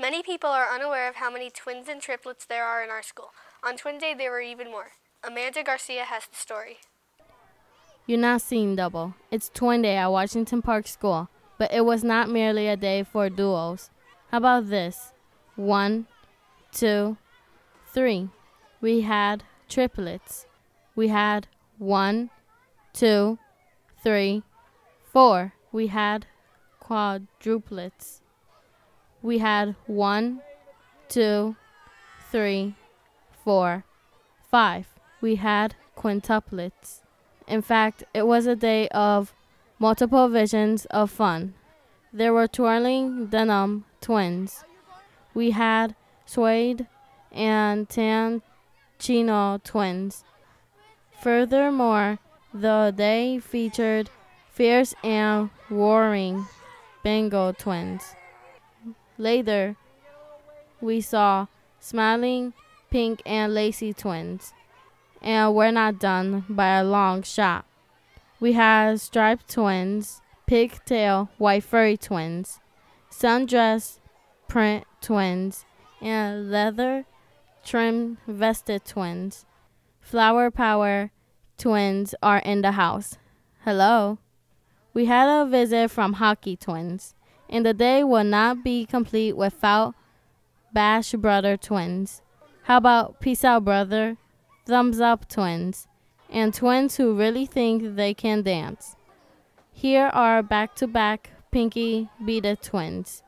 Many people are unaware of how many twins and triplets there are in our school. On Twin Day, there were even more. Amanda Garcia has the story. You're not seeing double. It's Twin Day at Washington Park School, but it was not merely a day for duos. How about this? One, two, three. We had triplets. We had one, two, three, four. We had quadruplets. We had one, two, three, four, five. We had quintuplets. In fact, it was a day of multiple visions of fun. There were twirling denim twins. We had suede and tan chino twins. Furthermore, the day featured fierce and roaring Bengal twins. Later, we saw smiling pink and lacy twins. And we're not done by a long shot. We had striped twins, pigtail white furry twins, sundress print twins, and leather trim vested twins. Flower power twins are in the house. Hello. We had a visit from hockey twins, and the day will not be complete without Bash Brother twins. How about Peace Out Brother, Thumbs Up twins, and twins who really think they can dance? Here are back to back Pinky Beaded twins.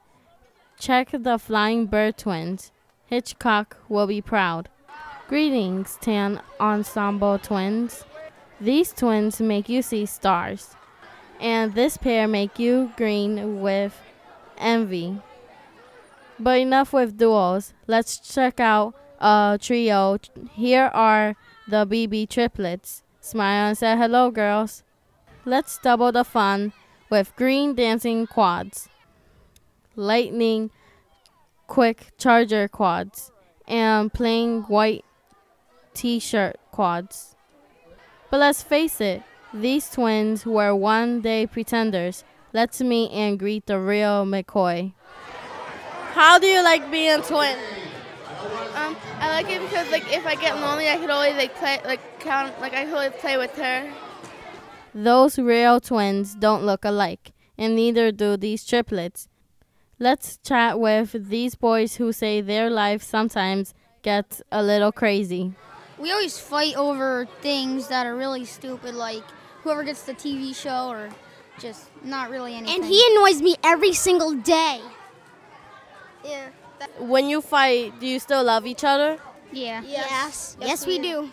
Check the Flying Bird twins. Hitchcock will be proud. Greetings, Tan Ensemble twins. These twins make you see stars, and this pair make you green with envy. But enough with duos. Let's check out a trio. Here are the BB triplets. Smile and say hello, girls. Let's double the fun with green dancing quads, lightning quick charger quads, and plain white t shirt quads. But let's face it, these twins were one day pretenders. Let's meet and greet the real McCoy. How do you like being a twin? Um, I like it because like if I get lonely, I could always like play like count like I could always play with her. Those real twins don't look alike, and neither do these triplets. Let's chat with these boys who say their life sometimes gets a little crazy. We always fight over things that are really stupid, like whoever gets the TV show or just not really anything. And he annoys me every single day. yeah. When you fight, do you still love each other? Yeah. Yes. Yes, we do.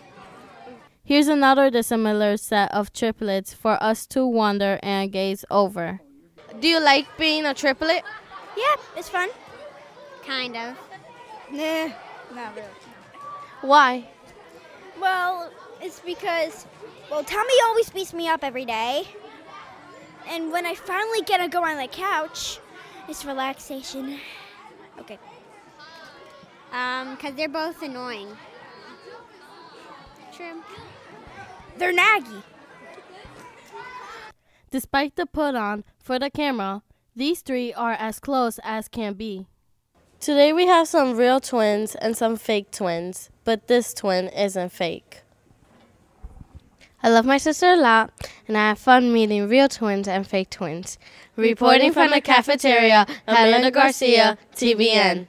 Here's another dissimilar set of triplets for us to wonder and gaze over. Do you like being a triplet? Yeah, it's fun. Kind of. Nah. Not really. Why? Well, it's because, well, Tommy always beats me up every day. And when I finally get to go on the couch, it's relaxation. Okay. Um, cause they're both annoying. True. They're naggy. Despite the put on for the camera, these three are as close as can be. Today we have some real twins and some fake twins, but this twin isn't fake. I love my sister a lot, and I have fun meeting real twins and fake twins. Reporting from the cafeteria, Helena Garcia, TBN.